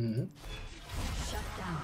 Mm -hmm. Shut down.